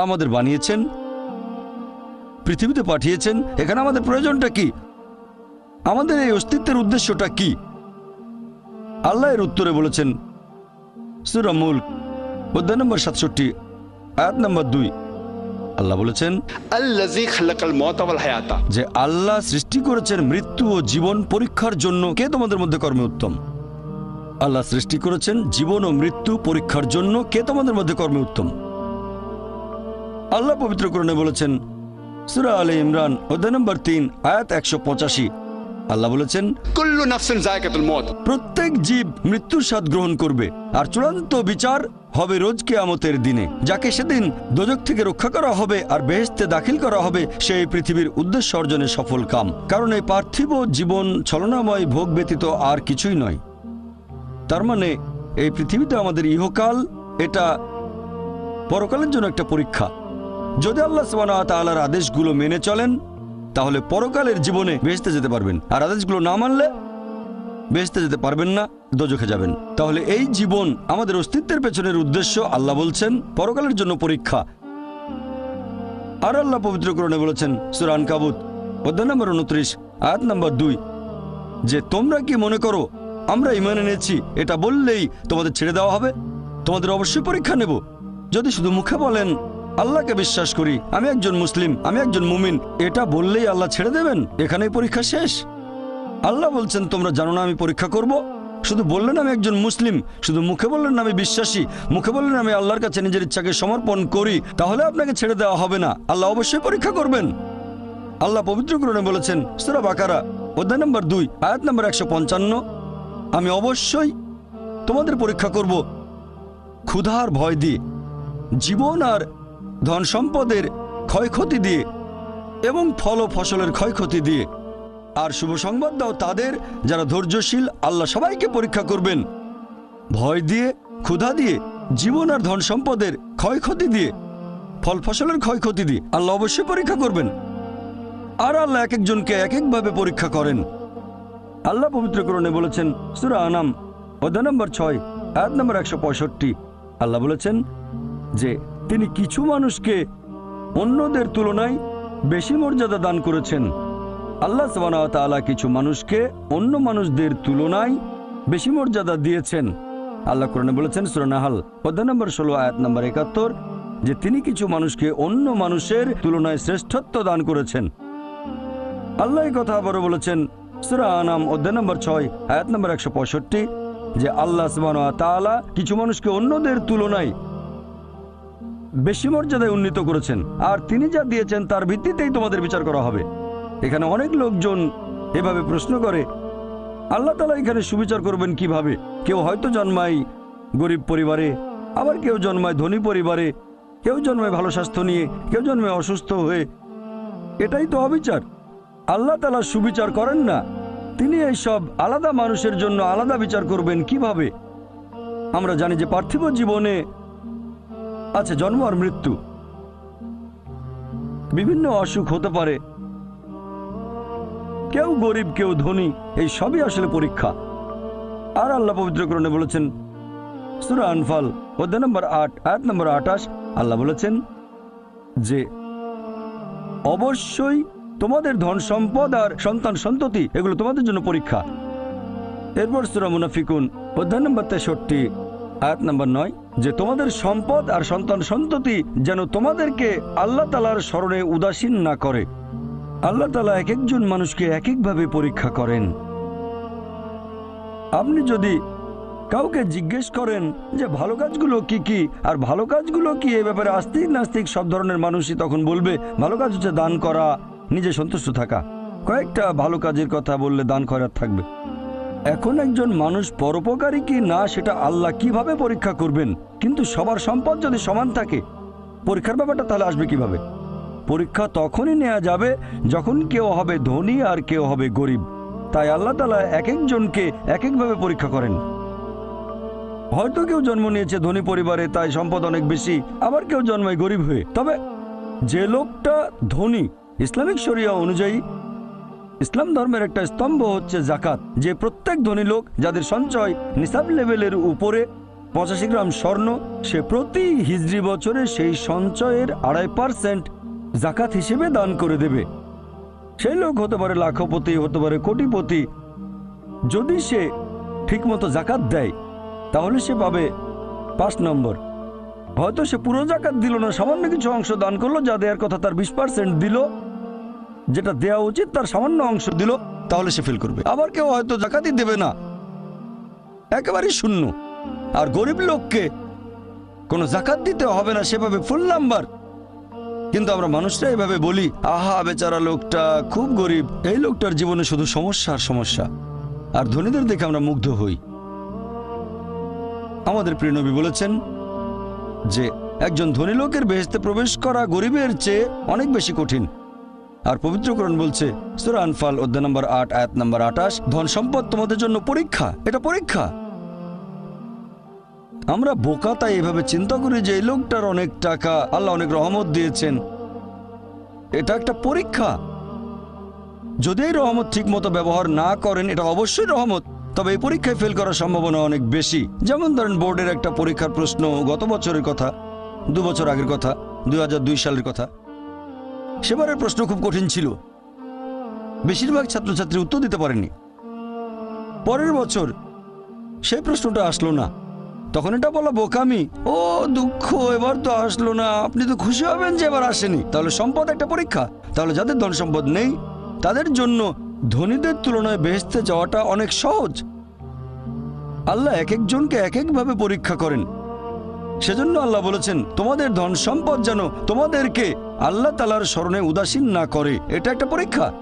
আমাদের বানিয়েছেন পৃথিবীতে পাঠিয়েছেন এখানে আমাদের প্রয়োজনটা কি? আমাদের এই অস্তিত্বের উদ্দেশ্যটা কি? আল্লাহ এর উত্তরে বলেছেন সুরামুল নম্বর সাতষট্টি আয়াত নম্বর দুই। আল্লাহ বলেছেন যে আল্লাহ সৃষ্টি করেছেন মৃত্যু ও জীবন পরীক্ষার জন্য কে তোমাদের মধ্যে কর্মে উত্তম? আল্লাহ সৃষ্টি করেছেন জীবন ও মৃত্যু পরীক্ষার জন্য কে তোমাদের মধ্যে কর্মে উত্তম? আল্লাহ পবিত্র কোরণে বলেছেন সুরা আলী ইমরান অধ্যায় নম্বর তিন আয়াত একশো পঁচাশি। আল্লাহ বলেছেন কুল্লু নাফসিন জায়কাতুল মত প্রত্যেক জীব মৃত্যুর স্বাদ গ্রহণ করবে আর চূড়ান্ত বিচার হবে রোজ কেয়ামতের দিনে। যাকে সেদিন দোজক থেকে রক্ষা করা হবে আর বেহেস্তে দাখিল করা হবে সেই পৃথিবীর উদ্দেশ্য অর্জনে সফল কাম। কারণ এই পার্থিব জীবন ছলনাময় ভোগ ব্যতীত আর কিছুই নয়। তার মানে এই পৃথিবীতে আমাদের ইহকাল এটা পরকালের জন্য একটা পরীক্ষা। যদি আল্লাহ তাআলার আদেশগুলো মেনে চলেন, তাহলে পরকালের জীবনে বেহেস্তে যেতে পারবেন। আর আদেশগুলো না মানলে বেহেস্তে যেতে পারবেন না, দোজখে যাবেন। তাহলে এই জীবন আমাদের অস্তিত্বের পেছনের উদ্দেশ্য, আল্লাহ বলছেন, পরকালের জন্য পরীক্ষা। আর আল্লাহ পবিত্রকরণে বলেছেন সুরান কাবুত অধ্যায় নম্বর উনত্রিশ, আয়াত নম্বর দুই, যে তোমরা কি মনে করো, আমরা ইমান এনেছি, এটা বললেই তোমাদের ছেড়ে দেওয়া হবে? তোমাদের অবশ্যই পরীক্ষা নেব। যদি শুধু মুখে বলেন আল্লাহকে বিশ্বাস করি, আমি একজন মুসলিম, আমি একজন মুমিন, এটা বললেই আল্লাহ ছেড়ে দেবেন, এখানেই পরীক্ষা শেষ। আল্লাহ বলছেন, তোমরা জানো না আমি পরীক্ষা করব? শুধু বললেন, আমি একজন মুসলিম, শুধু মুখে বললেন আমি বিশ্বাসী, মুখে বললেন আমি আল্লাহর কাছে নিজের ইচ্ছাকে সমর্পণ করি, তাহলে আপনাকে ছেড়ে দেওয়া হবে না, আল্লাহ অবশ্যই পরীক্ষা করবেন। আল্লাহ পবিত্রকরণে বলেছেন, সুরা বাকারা, অধ্যায় নম্বর দুই, আয়াত নম্বর একশো পঞ্চান্ন, আমি অবশ্যই তোমাদের পরীক্ষা করব। ক্ষুধার ভয় দিয়ে, জীবন আর ধন সম্পদের ক্ষয়ক্ষতি দিয়ে এবং ফল ও ফসলের ক্ষয়ক্ষতি দিয়ে। আর শুভ সংবাদ দাও তাদের যারা ধৈর্যশীল, আল্লাহ সবাইকে পরীক্ষা করবেন। ভয় দিয়ে, ক্ষুধা দিয়ে, জীবন আর ধন সম্পদের ক্ষয়ক্ষতি দিয়ে, ফল ফসলের ক্ষয়ক্ষতি দিয়ে আল্লাহ অবশ্যই পরীক্ষা করবেন। আর আল্লাহ এক একজনকে এক একভাবে পরীক্ষা করেন। আল্লাহ পবিত্রকরণে বলেছেন, সুরা আনাম, অধ্যায় নম্বর ছয়, আয়াত নম্বর একশো পঁয়ষট্টি। আল্লাহ বলেছেন যে তিনি কিছু মানুষকে অন্যদের তুলনায় বেশি মর্যাদা দান করেছেন। আল্লাহ সবানা কিছু মানুষকে অন্য মানুষদের তুলনায় বেশি মর্যাদা দিয়েছেন। আল্লাহ কোরআনে বলেছেন সুরানাহাল অধ্যায় নম্বর ষোলো, আয়াত নম্বর একাত্তর, যে তিনি কিছু মানুষকে অন্য মানুষের তুলনায় শ্রেষ্ঠত্ব দান করেছেন। আল্লাহ কথা আবারও বলেছেন, সুরা অধ্যায় নম্বর ছয়, আয়াত নম্বর একশো পঁয়ষট্টি, যে আল্লাহ কিছু মানুষকে অন্যদের তুলনায় বেশি মর্যাদায় উন্নীত করেছেন। আর তিনি যা দিয়েছেন তার ভিত্তিতেই তোমাদের বিচার করা হবে। এখানে অনেক লোকজন এভাবে প্রশ্ন করে, আল্লাহ তালা এখানে সুবিচার করবেন কীভাবে? কেউ হয়তো জন্মায় গরিব পরিবারে, আবার কেউ জন্মায় ধনী পরিবারে, কেউ জন্মায় ভালো স্বাস্থ্য নিয়ে, কেউ জন্মায় অসুস্থ হয়ে। এটাই তো অবিচার। আল্লাহ তালা সুবিচার করেন না। তিনি এই সব আলাদা মানুষের জন্য আলাদা বিচার করবেন কীভাবে? আমরা জানি যে পার্থিব জীবনে আছে, জন্ম আর মৃত্যু। বিভিন্ন অসুখ হতে পারে। কেউ গরিব, কেউ ধনী, এই সবই আসলে পরীক্ষা। আর আল্লাহ পবিত্রকরণে বলেছেন, সুরা আনফাল, অধ্যায় নম্বর আট, আয়াত নম্বর আঠাশ, আল্লাহ বলেছেন যে, অবশ্যই তোমাদের ধন সম্পদ আর সন্তান সন্ততি, এগুলো তোমাদের জন্য পরীক্ষা। এরপর সুরা মুনাফিকুন, অধ্যায় নম্বর তেষট্টি আয়াত নম্বর নয়, যে তোমাদের সম্পদ আর সন্তান সন্ততি যেন তোমাদেরকে আল্লাহ তালার স্মরণে উদাসীন না করে। আল্লাহ তালা এক একজন মানুষকে এক একভাবে পরীক্ষা করেন। আপনি যদি কাউকে জিজ্ঞেস করেন যে, ভালো কাজগুলো কি কি? আর ভালো কাজগুলো কি? এ ব্যাপারে আস্তিক নাস্তিক সব ধরনের মানুষই তখন বলবে, ভালো কাজ হচ্ছে দান করা, নিজে সন্তুষ্ট থাকা। কয়েকটা ভালো কাজের কথা বললে দান করার থাকবে। এখন একজন মানুষ পরোপকারী কি না, সেটা আল্লাহ কীভাবে পরীক্ষা করবেন? কিন্তু সবার সম্পদ যদি সমান থাকে, পরীক্ষার ব্যাপারটা তাহলে আসবে কীভাবে? পরীক্ষা তখনই নেওয়া যাবে যখন কেউ হবে ধনী আর কেউ হবে গরিব। তাই আল্লাহ তালা এক একজনকে এক একভাবে পরীক্ষা করেন। হয়তো কেউ জন্ম নিয়েছে ধনী পরিবারে, তাই সম্পদ অনেক বেশি, আবার কেউ জন্মায় গরিব হয়ে। তবে যে লোকটা ধনী, ইসলামিক শরিয়া অনুযায়ী ইসলাম ধর্মের একটা স্তম্ভ হচ্ছে জাকাত যে প্রত্যেক ধনী লোক যাদের সঞ্চয় নিসাব লেভেলের উপরে পঁচাশি গ্রাম স্বর্ণ, সে প্রতি হিজড়ি বছরে সেই সঞ্চয়ের আড়াই পার্সেন্ট জাকাত হিসেবে দান করে দেবে। সেই লোক হতে পারে লাখপতি, হতে পারে কোটিপতি। যদি সে ঠিকমতো জাকাত দেয়, তাহলে সে পাবে পাঁচ নম্বর। হয়তো সে পুরো জাকাত দিল না, সামান্য কিছু অংশ দান করল, যা দেওয়ার কথা তার বিশ পার্সেন্ট দিল। যেটা দেওয়া উচিত তার সামান্য অংশ দিল, তাহলে সে ফিল করবে। আবার কেউ হয়তো জাকাতই দেবে না। একেবারেই শূন্য। আর গরিব লোককে কোনো জাকাত দিতে হবে না, সেভাবে ফুল নাম্বার কিন্তু আমরা মানুষরা এভাবে বলি, আহা, বেচারা লোকটা খুব গরিব। এই লোকটার জীবনে শুধু সমস্যা আর সমস্যা। আর ধনীদের দেখে আমরা মুগ্ধ হই। আমাদের প্রিয় নবী বলেছেন যে, একজন ধনী লোকের বেহেস্তে প্রবেশ করা গরিবের চেয়ে অনেক বেশি কঠিন। আর পবিত্রকরণ বলছে, সুরা আনফাল, অধ্যায় নম্বর আট, আয়াত নম্বর আটাশ ধন সম্পদ তোমাদের জন্য পরীক্ষা, এটা পরীক্ষা। আমরা বোকা তাই এভাবে চিন্তা করি যে এই লোকটার অনেক টাকা, আল্লাহ অনেক রহমত দিয়েছেন। এটা একটা পরীক্ষা। যদি এই রহমত ঠিক মতো ব্যবহার না করেন, এটা অবশ্যই রহমত, তবে এই পরীক্ষায় ফেল করার সম্ভাবনা অনেক বেশি। যেমন ধরেন, বোর্ডের একটা পরীক্ষার প্রশ্ন গত বছরের কথা, দু বছর আগের কথা, দুই হাজার দুই সালের কথা। সেবারের প্রশ্ন খুব কঠিন ছিল। বেশিরভাগ ছাত্রছাত্রী উত্তর দিতে পারেনি পরের বছর সেই প্রশ্নটা আসলো না। তখন এটা বলা বোকামি। ও, দুঃখ, এবার তো আসলো না। আপনি তো খুশি হবেন যে এবার আসেনি। তাহলে সম্পদ একটা পরীক্ষা। তাহলে যাদের ধন সম্পদ নেই, তাদের জন্য ধনীদের তুলনায় বেহেস্তে যাওয়াটা অনেক সহজ। আল্লাহ এক একজনকে এক একভাবে পরীক্ষা করেন। সেজন্য আল্লাহ বলেছেন, তোমাদের ধন সম্পদ যেন তোমাদেরকে আল্লাহ তালার স্মরণে উদাসীন না করে। এটা একটা পরীক্ষা।